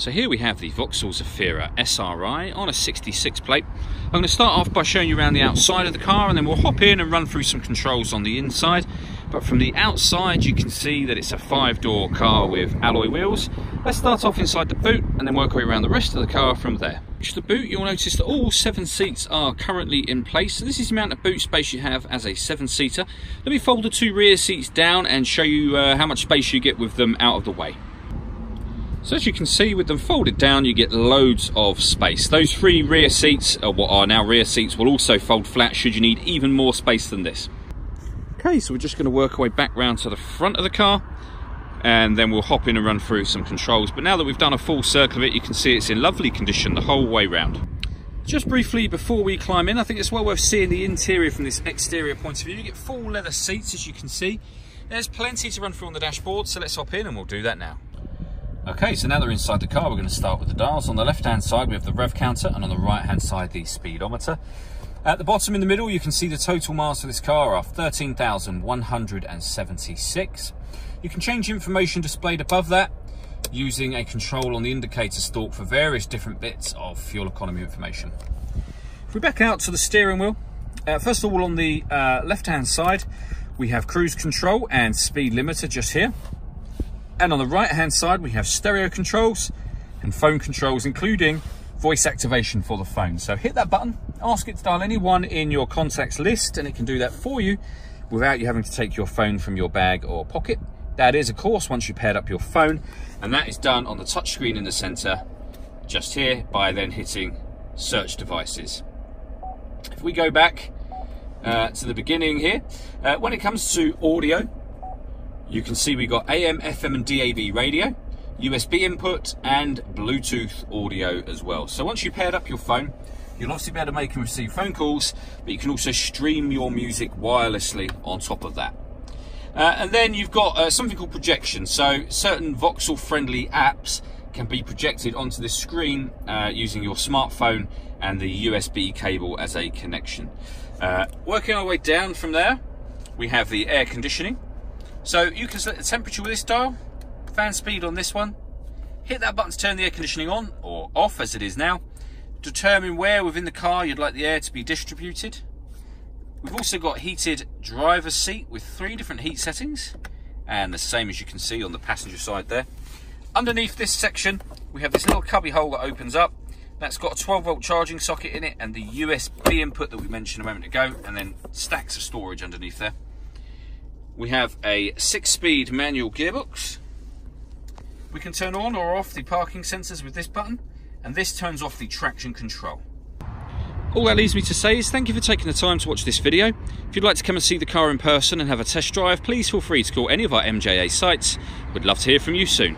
So here we have the Vauxhall Zafira SRI on a 66 plate. I'm going to start off by showing you around the outside of the car and then we'll hop in and run through some controls on the inside. But from the outside you can see that it's a five door car with alloy wheels. Let's start off inside the boot and then work our way around the rest of the car from there. To the boot you'll notice that all seven seats are currently in place. So this is the amount of boot space you have as a seven seater. Let me fold the two rear seats down and show you uh, how much space you get with them out of the way. So as you can see with them folded down you get loads of space. Those three rear seats, or what are now rear seats, will also fold flat should you need even more space than this. Okay, so we're just going to work our way back round to the front of the car and then we'll hop in and run through some controls. But now that we've done a full circle of it, you can see it's in lovely condition the whole way round. Just briefly before we climb in, I think it's well worth seeing the interior from this exterior point of view. You get full leather seats as you can see. There's plenty to run through on the dashboard, so let's hop in and we'll do that now. Okay, so now they're inside the car, we're going to start with the dials. On the left-hand side, we have the rev counter, and on the right-hand side, the speedometer. At the bottom in the middle, you can see the total miles for this car are 13,176. You can change information displayed above that using a control on the indicator stalk for various different bits of fuel economy information. If we back out to the steering wheel, uh, first of all on the uh, left-hand side, we have cruise control and speed limiter just here. And on the right hand side, we have stereo controls and phone controls, including voice activation for the phone. So hit that button, ask it to dial anyone in your contacts list, and it can do that for you without you having to take your phone from your bag or pocket. That is, of course, once you paired up your phone, and that is done on the touchscreen in the center, just here, by then hitting search devices. If we go back uh, to the beginning here, uh, when it comes to audio, you can see we've got AM, FM and DAB radio, USB input and Bluetooth audio as well. So once you paired up your phone, you'll obviously be able to make and receive phone calls, but you can also stream your music wirelessly on top of that. Uh, and then you've got uh, something called projection. So certain Vauxhall friendly apps can be projected onto this screen uh, using your smartphone and the USB cable as a connection. Uh, working our way down from there, we have the air conditioning. So you can set the temperature with this dial, fan speed on this one, hit that button to turn the air conditioning on or off as it is now, determine where within the car you'd like the air to be distributed. We've also got heated driver's seat with three different heat settings and the same as you can see on the passenger side there. Underneath this section we have this little cubby hole that opens up that's got a 12 volt charging socket in it and the USB input that we mentioned a moment ago and then stacks of storage underneath there. We have a six-speed manual gearbox. We can turn on or off the parking sensors with this button, and this turns off the traction control. All that leaves me to say is thank you for taking the time to watch this video. If you'd like to come and see the car in person and have a test drive, please feel free to call any of our MJA sites. We'd love to hear from you soon.